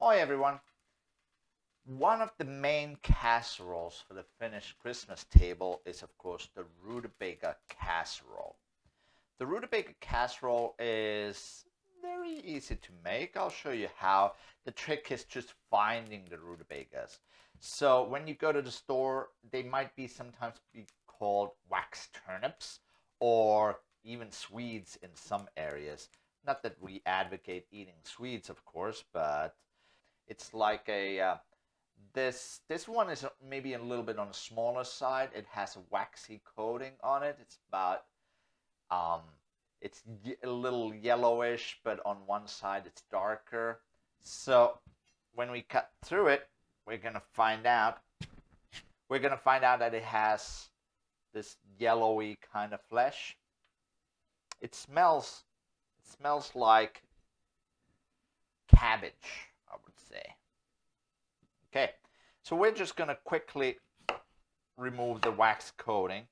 Hi everyone. One of the main casseroles for the Finnish Christmas table is of course the rutabaga casserole. The rutabaga casserole is very easy to make. I'll show you how. The trick is just finding the rutabagas. So when you go to the store, they might be sometimes be called wax turnips or even Swedes in some areas. Not that we advocate eating Swedes, of course, but it's like a uh, this this one is maybe a little bit on the smaller side. It has a waxy coating on it. It's about um, it's a little yellowish, but on one side it's darker. So when we cut through it, we're gonna find out. We're gonna find out that it has this yellowy kind of flesh. It smells. It smells like cabbage, Say. Okay, so we're just gonna quickly remove the wax coating.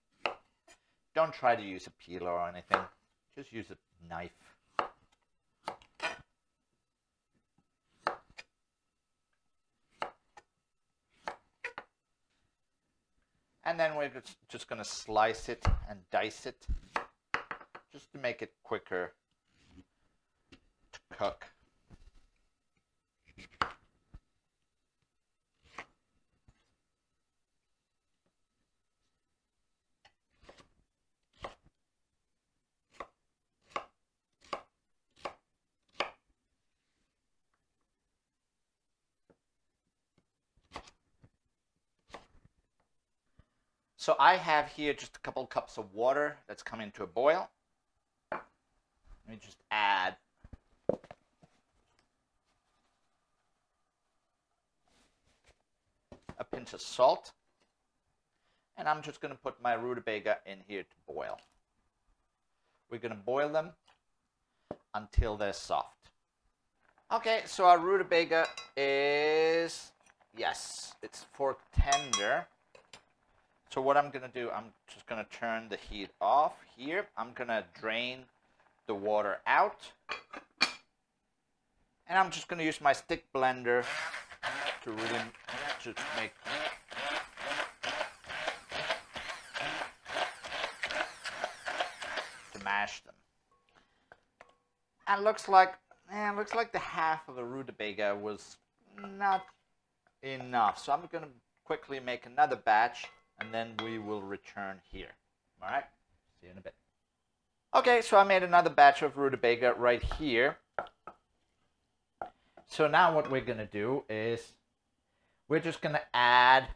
Don't try to use a peeler or anything. Just use a knife. And then we're just going to slice it and dice it just to make it quicker to cook. So I have here just a couple cups of water that's coming to a boil. Let me just add a pinch of salt. And I'm just going to put my rutabaga in here to boil. We're going to boil them until they're soft. Okay, so our rutabaga is, yes, it's fork tender. So what I'm going to do, I'm just going to turn the heat off here. I'm going to drain the water out. And I'm just going to use my stick blender to really just make to mash them. And looks like and looks like the half of the rutabaga was not enough. So I'm going to quickly make another batch and then we will return here. All right, see you in a bit. Okay, so I made another batch of rutabaga right here. So now what we're to do is we're just to add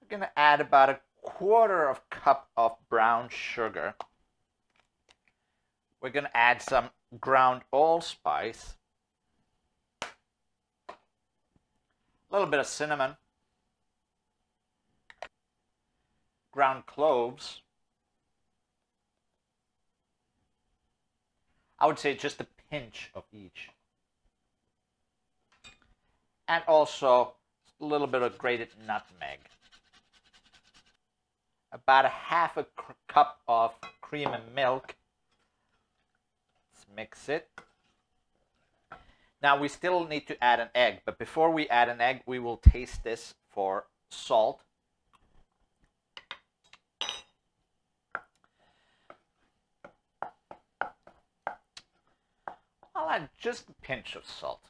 we're to add about a quarter of a cup of brown sugar. We're to add some ground allspice, a little bit of cinnamon, ground cloves. I would say just a pinch of each. And also a little bit of grated nutmeg. About a half a cup of cream and milk. Let's mix it. Now we still need to add an egg, but before we add an egg, we will taste this for salt. I'll add just a pinch of salt.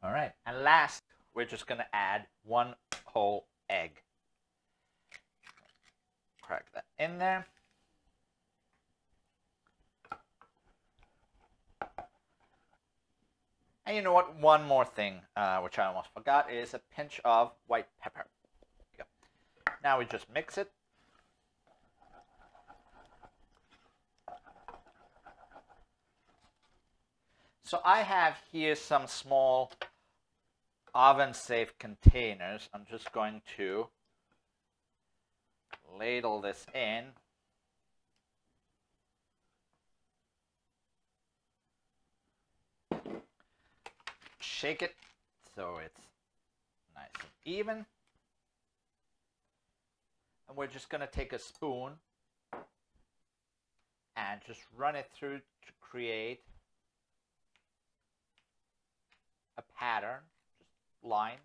All right, and last, we're just going to add one whole egg. Crack that in there. And you know what? One more thing, uh, which I almost forgot, is a pinch of white pepper. Now we just mix it. So I have here some small oven safe containers. I'm just going to ladle this in. Shake it so it's nice and even. And we're just going to take a spoon and and just run it through to create a pattern, just lines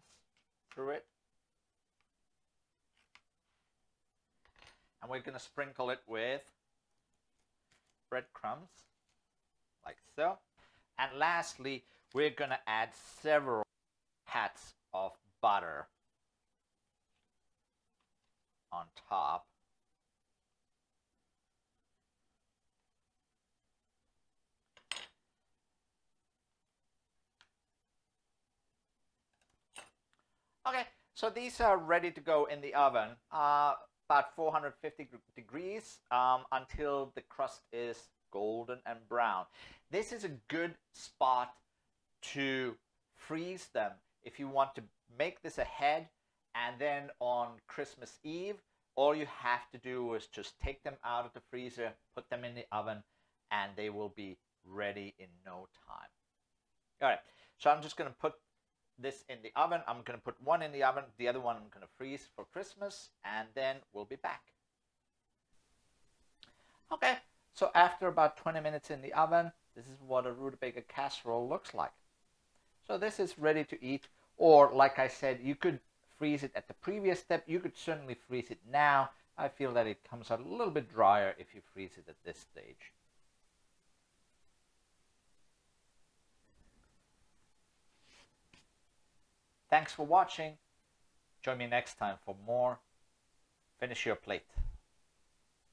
through it. And we're going to sprinkle it with breadcrumbs, like so. And lastly, we're going to add several pats of butter on top. Okay, so these are ready to go in the oven, uh, about 450 degrees um, until the crust is golden and brown. This is a good spot to freeze them if you want to make this ahead and then on Christmas Eve all you have to do is just take them out of the freezer put them in the oven and they will be ready in no time all right so I'm just going to put this in the oven I'm going to put one in the oven the other one I'm going to freeze for Christmas and then we'll be back okay so after about 20 minutes in the oven this is what a rutabaga casserole looks like so this is ready to eat or like I said, you could freeze it at the previous step. You could certainly freeze it now. I feel that it comes out a little bit drier if you freeze it at this stage. Thanks for watching. Join me next time for more Finnish Your Plate.